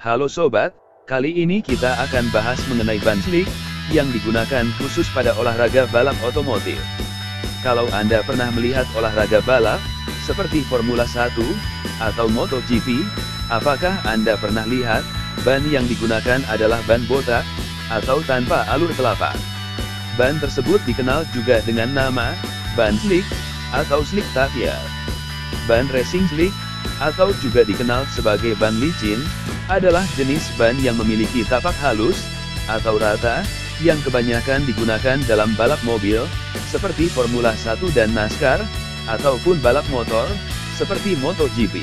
Halo sobat, kali ini kita akan bahas mengenai ban slick, yang digunakan khusus pada olahraga balap otomotif. Kalau Anda pernah melihat olahraga balap, seperti Formula 1, atau MotoGP, apakah Anda pernah lihat, ban yang digunakan adalah ban botak, atau tanpa alur telapak? Ban tersebut dikenal juga dengan nama, ban slick, atau slick tire. Ban racing slick, atau juga dikenal sebagai ban licin, adalah jenis ban yang memiliki tapak halus, atau rata, yang kebanyakan digunakan dalam balap mobil, seperti Formula 1 dan NASCAR, ataupun balap motor, seperti MotoGP.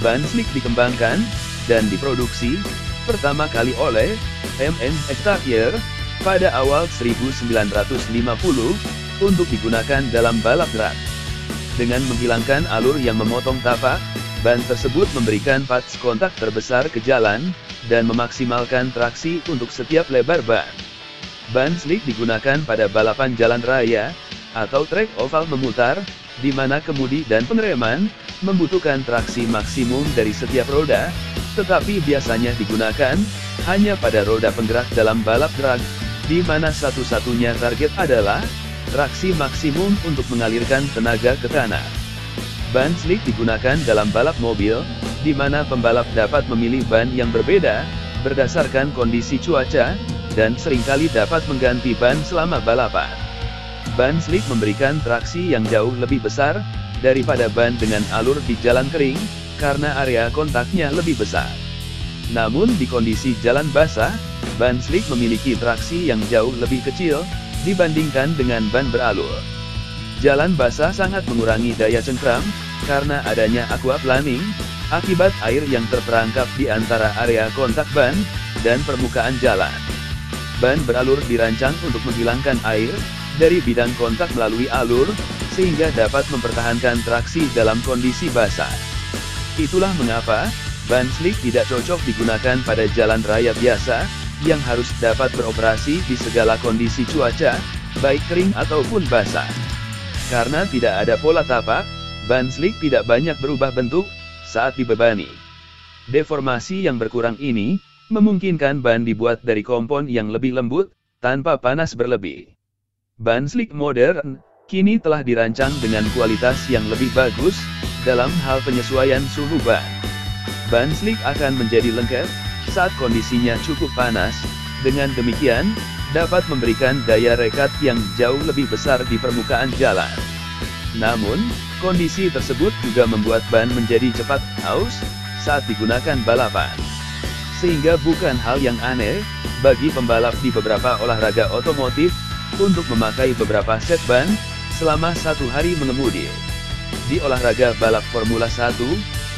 Ban slick dikembangkan, dan diproduksi, pertama kali oleh, MN Tire, pada awal 1950, untuk digunakan dalam balap drag. Dengan menghilangkan alur yang memotong tapak, ban tersebut memberikan pats kontak terbesar ke jalan, dan memaksimalkan traksi untuk setiap lebar ban. Ban slick digunakan pada balapan jalan raya, atau trek oval memutar, di mana kemudi dan pengereman, membutuhkan traksi maksimum dari setiap roda, tetapi biasanya digunakan, hanya pada roda penggerak dalam balap drag, di mana satu-satunya target adalah, traksi maksimum untuk mengalirkan tenaga ke tanah. Ban slick digunakan dalam balap mobil, di mana pembalap dapat memilih ban yang berbeda, berdasarkan kondisi cuaca, dan sering kali dapat mengganti ban selama balapan. Ban slick memberikan traksi yang jauh lebih besar, daripada ban dengan alur di jalan kering, karena area kontaknya lebih besar. Namun di kondisi jalan basah, ban slick memiliki traksi yang jauh lebih kecil, dibandingkan dengan ban beralur. Jalan basah sangat mengurangi daya cengkram, karena adanya aquaplaning, akibat air yang terperangkap di antara area kontak ban, dan permukaan jalan. Ban beralur dirancang untuk menghilangkan air, dari bidang kontak melalui alur, sehingga dapat mempertahankan traksi dalam kondisi basah. Itulah mengapa, ban slick tidak cocok digunakan pada jalan raya biasa, yang harus dapat beroperasi di segala kondisi cuaca, baik kering ataupun basah. Karena tidak ada pola tapak, ban slick tidak banyak berubah bentuk, saat dibebani. Deformasi yang berkurang ini, memungkinkan ban dibuat dari kompon yang lebih lembut, tanpa panas berlebih. Ban slick modern, kini telah dirancang dengan kualitas yang lebih bagus, dalam hal penyesuaian suhu ban. Ban slick akan menjadi lengket, saat kondisinya cukup panas, dengan demikian, dapat memberikan daya rekat yang jauh lebih besar di permukaan jalan. Namun, kondisi tersebut juga membuat ban menjadi cepat haus, saat digunakan balapan. Sehingga bukan hal yang aneh, bagi pembalap di beberapa olahraga otomotif, untuk memakai beberapa set ban, selama satu hari mengemudi. Di olahraga balap Formula 1,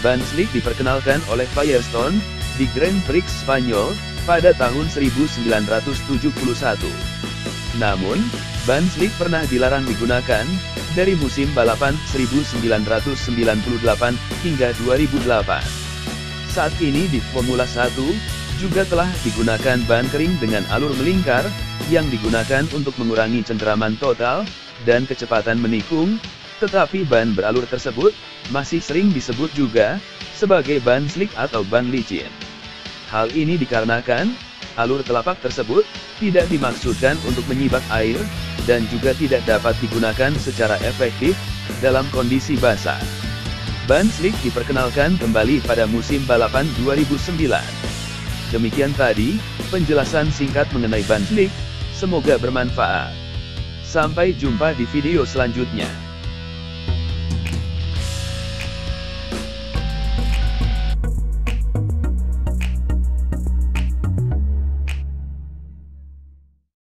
ban slick diperkenalkan oleh Firestone, di Grand Prix Spanyol, pada tahun 1971. Namun, ban slick pernah dilarang digunakan, dari musim balapan 1998 hingga 2008. Saat ini di Formula 1, juga telah digunakan ban kering dengan alur melingkar, yang digunakan untuk mengurangi cengkeraman total, dan kecepatan menikung, tetapi ban beralur tersebut, masih sering disebut juga, sebagai ban slick atau ban licin. Hal ini dikarenakan, alur telapak tersebut, tidak dimaksudkan untuk menyibak air, dan juga tidak dapat digunakan secara efektif, dalam kondisi basah. Ban slick diperkenalkan kembali pada musim balapan 2009. Demikian tadi, penjelasan singkat mengenai ban slick, semoga bermanfaat. Sampai jumpa di video selanjutnya.